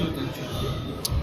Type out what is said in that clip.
Absolutamente.